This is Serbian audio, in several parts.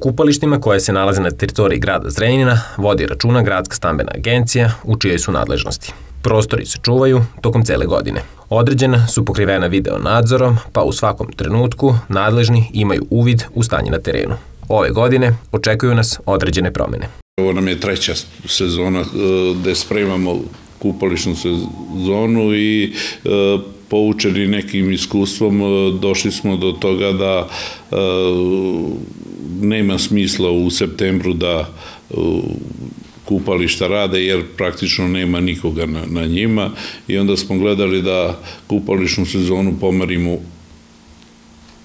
Kupalištima koje se nalaze na teritoriji grada Zrenjanina vodi računa Gradska stambena agencija u čijoj su nadležnosti. Prostori se čuvaju tokom cele godine. Određena su pokrivena video nadzorom, pa u svakom trenutku nadležni imaju uvid u stanje na terenu. Ove godine očekuju nas određene promene. Ovo nam je treća sezona e, gde spremamo kupališnu sezonu i e, poučeni nekim iskustvom e, došli smo do toga da nema smisla u septembru da kupališta rade jer praktično nema nikoga na, na njima i onda smo gledali da kupališnu sezonu pomerimo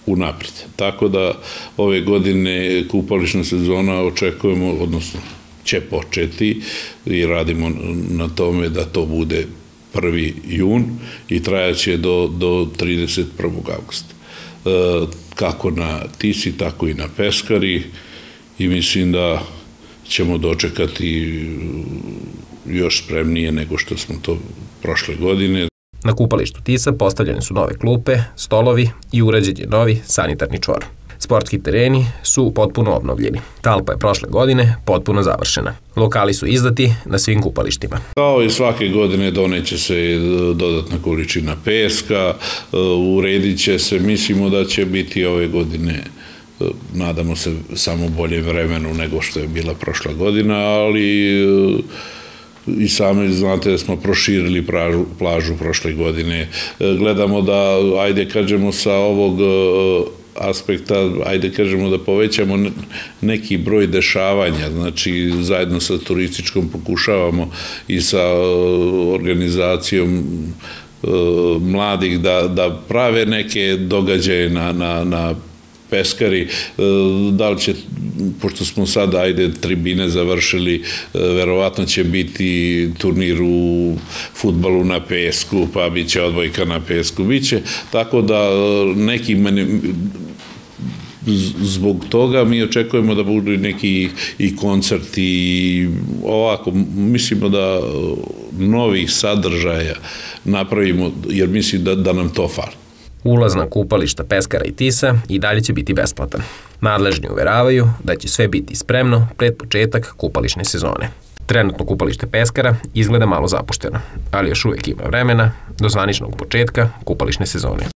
unapred. Tako da ove godine kupališna sezona očekujemo, odnosno će početi i radimo na tome da to bude 1. jun i trajaće do, do 31. augusta. E, kako na Tisi, tako i na Peskari i mislim da ćemo dočekati još spremnije nego što smo to prošle godine. Na kupalištu Tisa postavljene su nove klupe, stolovi i urađen je novi sanitarni čvor. Sportski tereni su potpuno obnovljeni. Talpa je prošle godine potpuno završena. Lokali su izdati na svim kupalištima. Kao i svake godine doneće se dodatna količina peska, uredit će se, mislimo da će biti ove godine nadamo se samo bolje vremenu nego što je bila prošla godina, ali i sami znate da smo proširili plažu, plažu prošle godine. Gledamo da, ajde kažemo, sa ovog aspekta, ajde kažemo da povećamo neki broj dešavanja, znači zajedno sa turističkom pokušavamo i sa organizacijom mladih da, da prave neke događaje na, na, na peskari, e, da li će, pošto smo sad, ajde, tribine završili, e, verovatno će biti turnir u futbalu na pesku, pa bit će odbojka na pesku, bit će, tako da e, neki zbog toga mi očekujemo da budu neki i koncerti i ovako, mislimo da novih sadržaja napravimo, jer mislim da, da nam to fali. Ulaz na kupališta Peskara i Tisa i dalje će biti besplatan. Nadležni uveravaju da će sve biti spremno pred početak kupališne sezone. Trenutno kupalište Peskara izgleda malo zapušteno, ali još uvek ima vremena do zvaničnog početka kupališne sezone.